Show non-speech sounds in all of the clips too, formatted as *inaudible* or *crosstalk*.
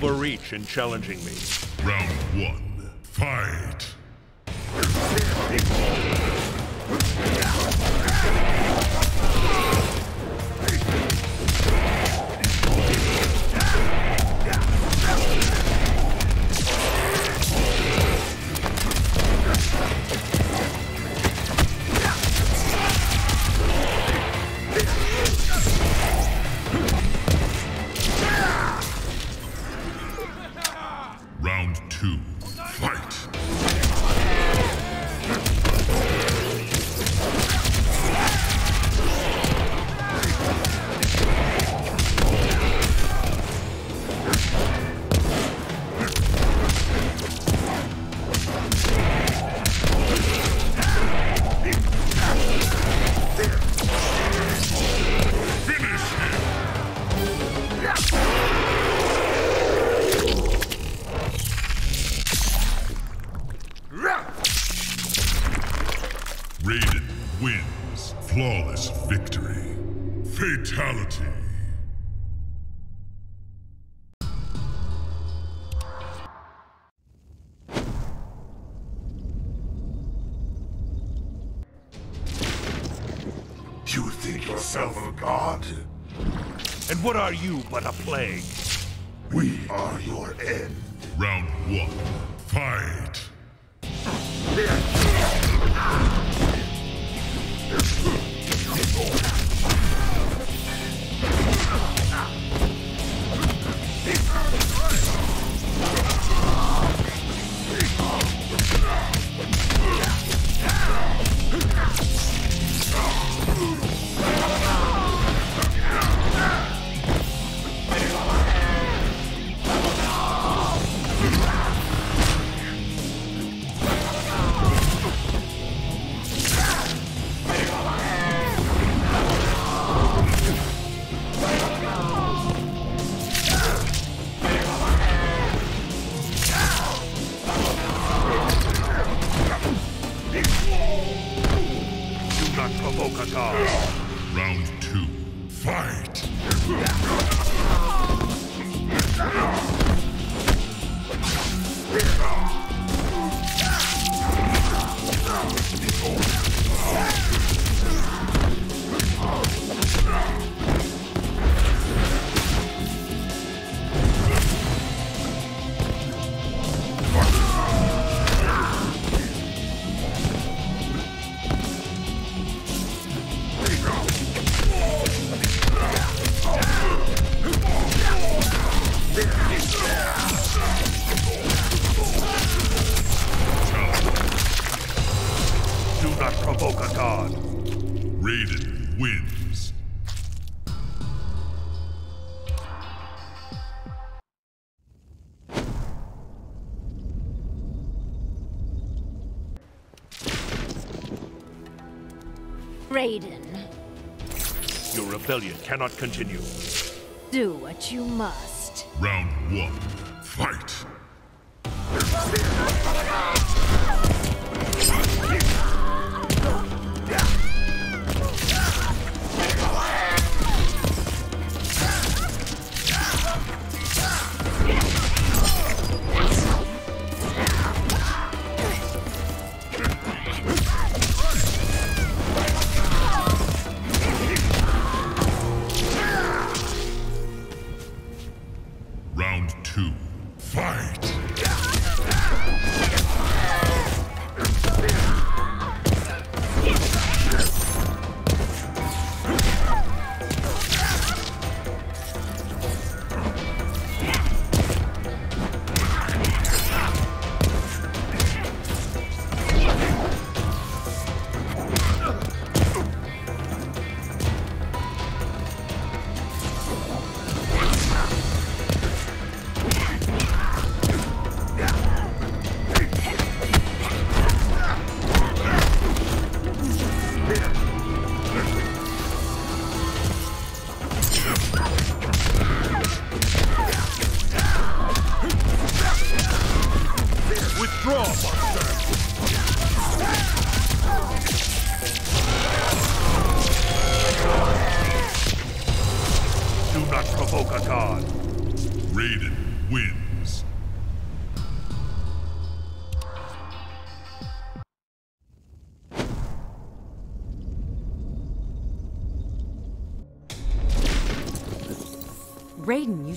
you overreach in challenging me. Round one, fight! And what are you but a plague? We are your end. Round one, Raiden, Your rebellion cannot continue. do what you must. Round one, fight!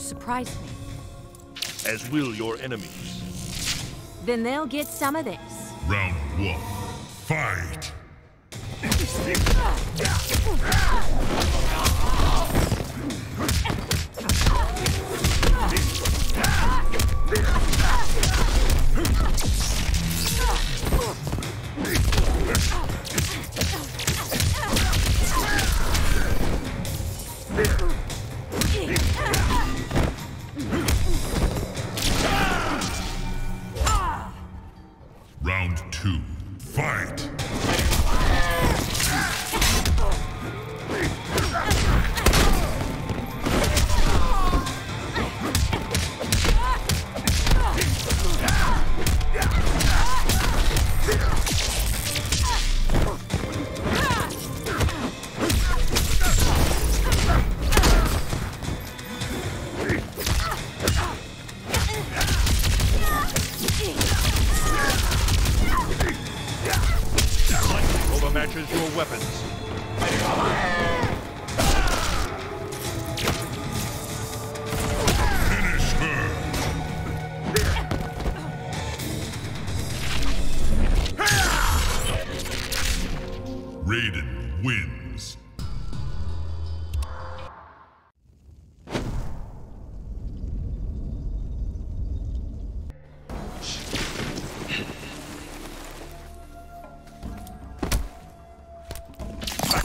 Raiden, you surprised me. As will your enemies. Then they'll get some of this. Round one. Fight! *laughs*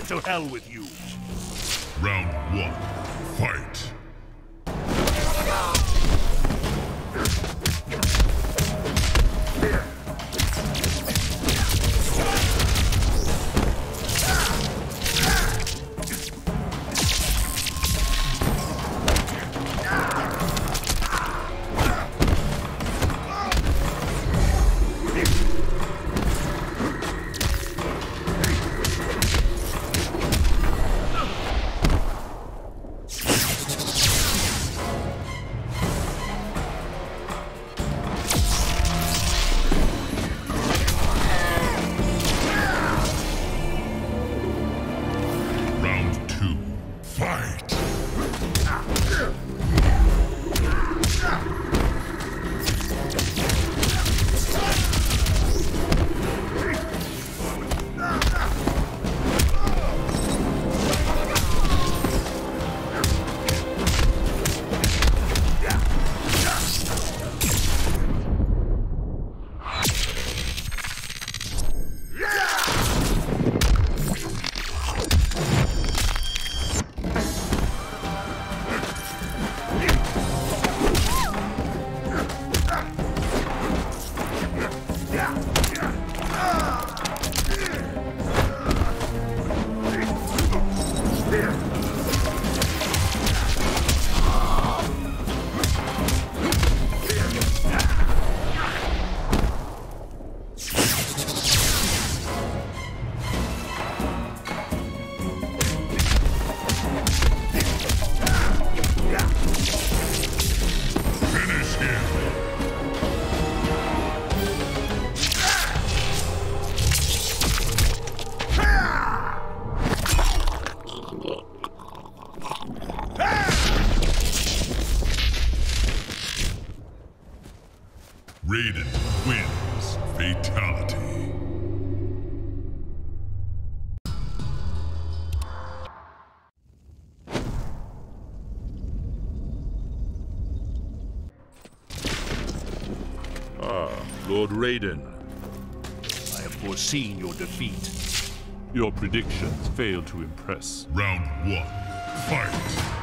to hell with you. Round one. Fight! Lord Raiden, I have foreseen your defeat. your predictions fail to impress. Round one. Fight!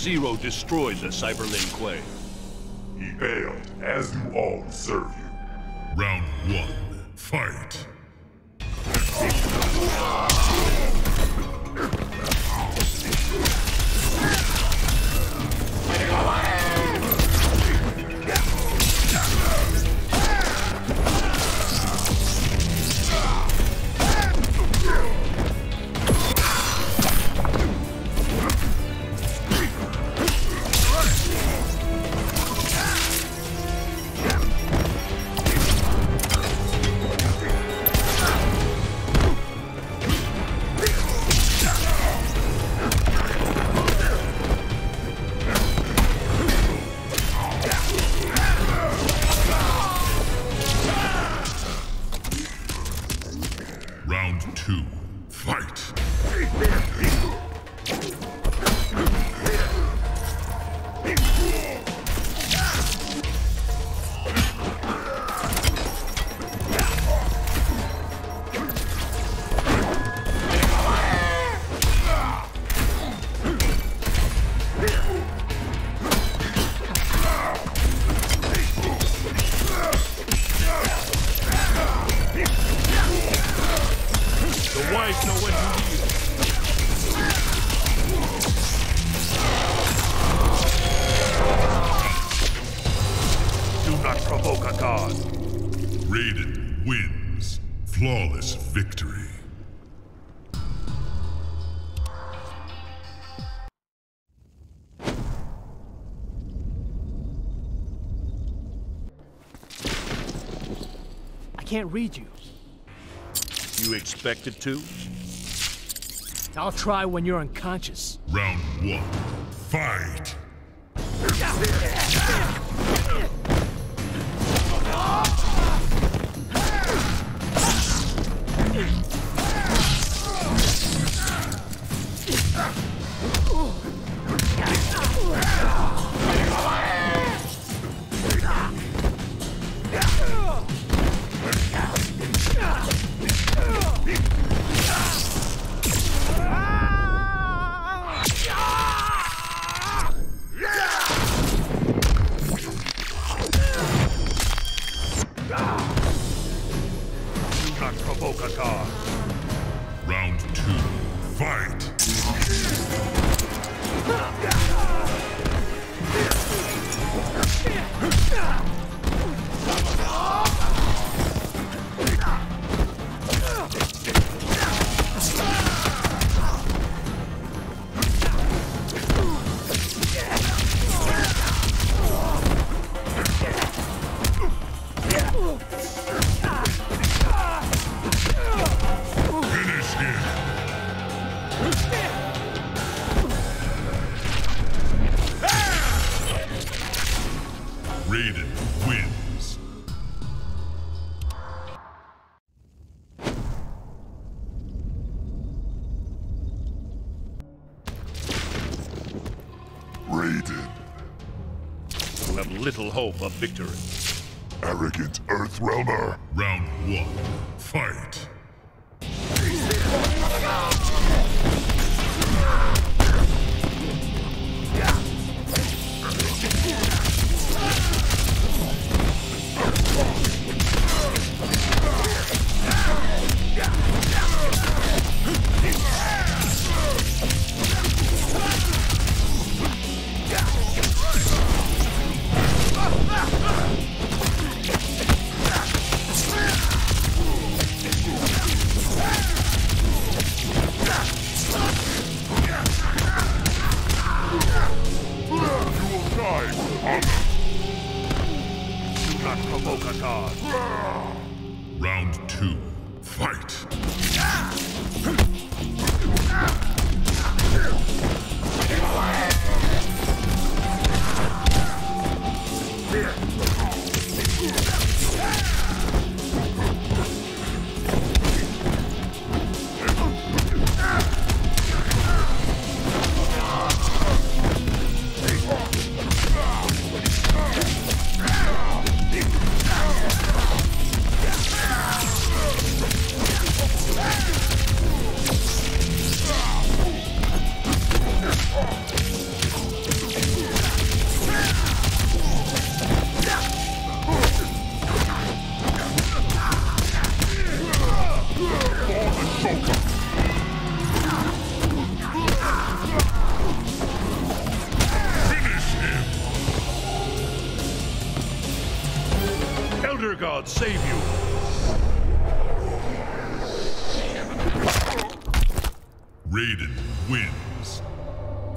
Sub-Zero destroyed the Cyber Lin Kuei. He failed, as do all who serve provoke a god. Raiden wins. Flawless victory. I can't read you. You expected to? I'll try when you're unconscious. Round one, fight. *laughs* Raiden, You have little hope of victory. arrogant Earthrealmer. Round one, fight.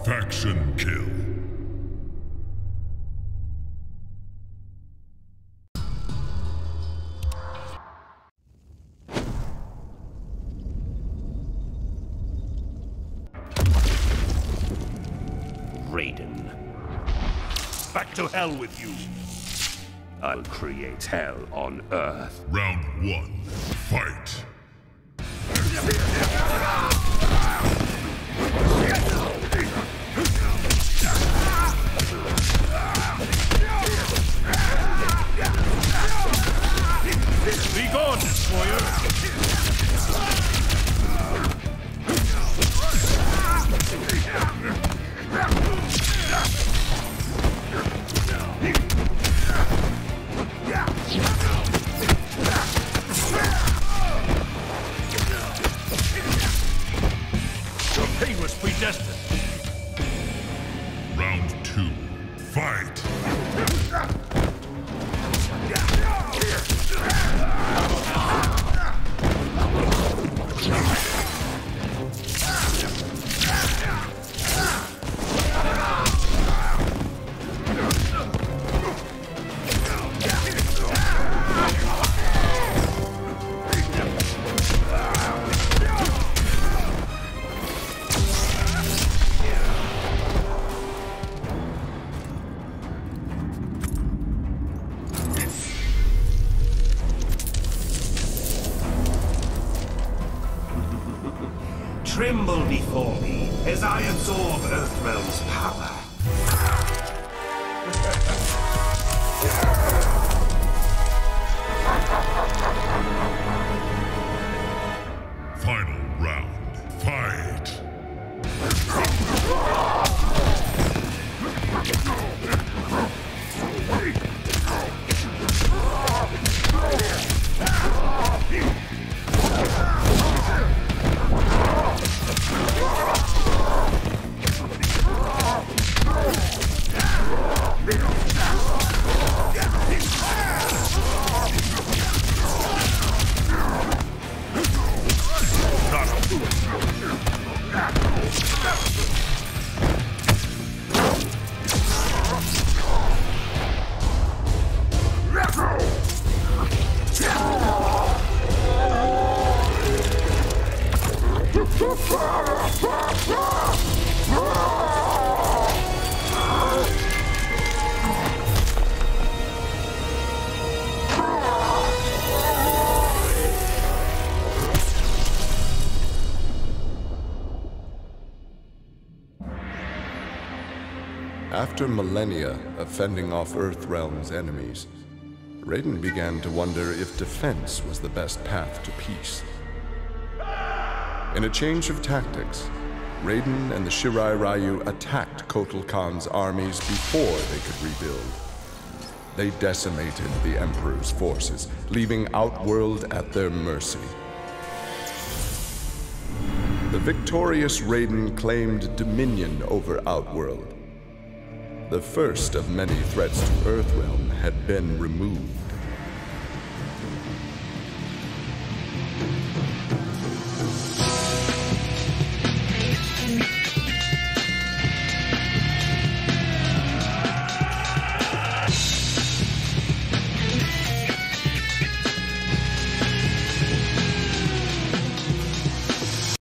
Faction kill. Raiden. Back to hell with you! I'll create hell on Earth. Round one, fight. Gone, After millennia of fending off Earthrealm's enemies, Raiden began to wonder if defense was the best path to peace. In a change of tactics, Raiden and the Shirai Ryu attacked Kotal Khan's armies before they could rebuild. They decimated the Emperor's forces, leaving Outworld at their mercy. The victorious Raiden claimed dominion over Outworld. The first of many threats to Earthrealm had been removed.